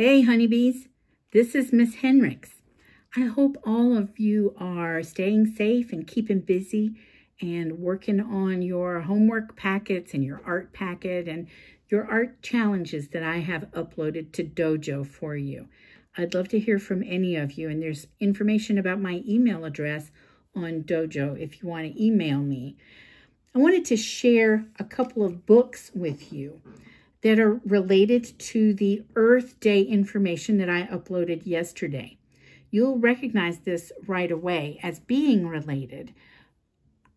Hey, honeybees. This is Miss Henricks. I hope all of you are staying safe and keeping busy and working on your homework packets and your art packet and your art challenges that I have uploaded to Dojo for you. I'd love to hear from any of you, and there's information about my email address on Dojo if you want to email me. I wanted to share a couple of books with you that are related to the Earth Day information that I uploaded yesterday. You'll recognize this right away as being related.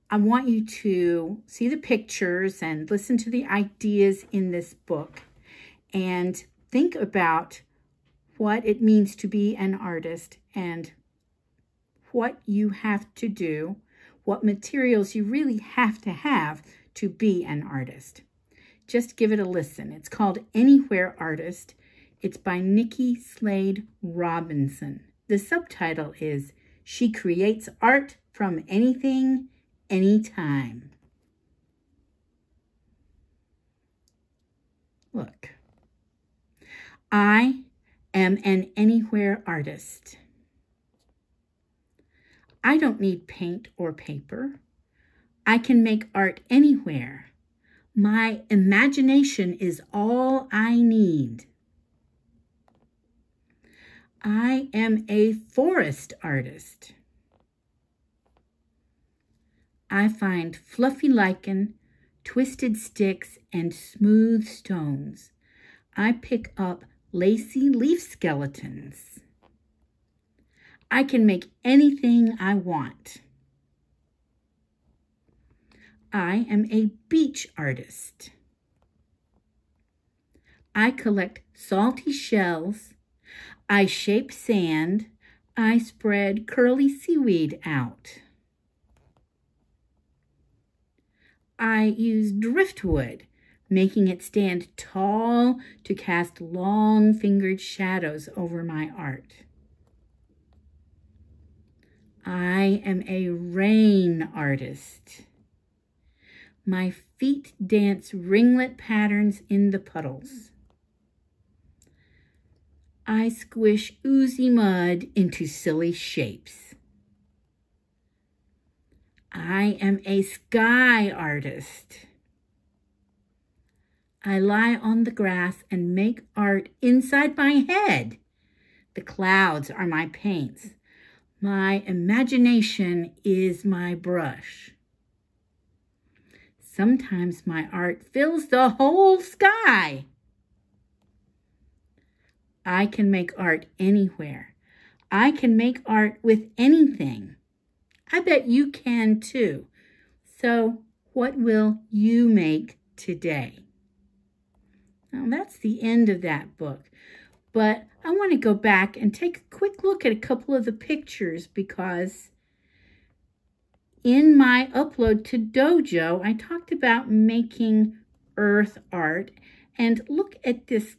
I want you to see the pictures and listen to the ideas in this book and think about what it means to be an artist and what you have to do, what materials you really have to have to be an artist. Just give it a listen. It's called Anywhere Artist. It's by Nikki Slade Robinson. The subtitle is She Creates Art from Anything, Anytime. Look, I am an anywhere artist. I don't need paint or paper. I can make art anywhere. My imagination is all I need. I am a forest artist. I find fluffy lichen, twisted sticks, and smooth stones. I pick up lacy leaf skeletons. I can make anything I want. I am a beach artist. I collect salty shells I shape sand. I spread curly seaweed out. I use driftwood, making it stand tall to cast long-fingered shadows over my art. I am a rain artist. My feet dance ringlet patterns in the puddles. I squish oozy mud into silly shapes. I am a sky artist. I lie on the grass and make art inside my head. The clouds are my paints. My imagination is my brush. Sometimes my art fills the whole sky. I can make art anywhere. I can make art with anything. I bet you can too. So what will you make today? Now that's the end of that book. But I want to go back and take a quick look at a couple of the pictures because in my upload to Dojo, I talked about making earth art. And look at this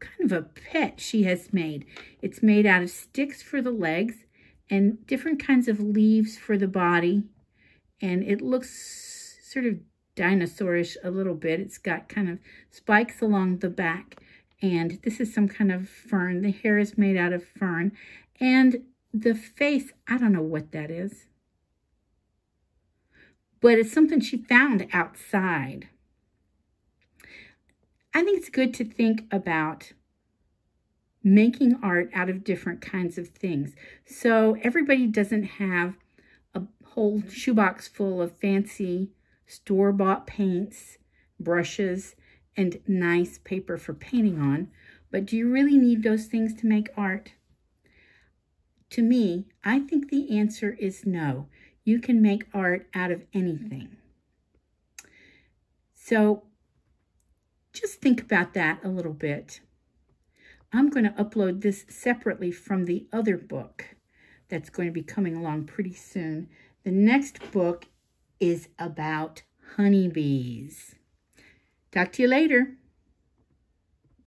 kind of a pet she has made. It's made out of sticks for the legs and different kinds of leaves for the body. And it looks sort of dinosaurish a little bit. It's got kind of spikes along the back. And this is some kind of fern. The hair is made out of fern. And the face, I don't know what that is. But it's something she found outside. I think it's good to think about making art out of different kinds of things. So everybody doesn't have a whole shoebox full of fancy store-bought paints, brushes, and nice paper for painting on. But do you really need those things to make art? To me, I think the answer is no. You can make art out of anything. So just think about that a little bit. I'm going to upload this separately from the other book that's going to be coming along pretty soon. The next book is about honeybees. Talk to you later.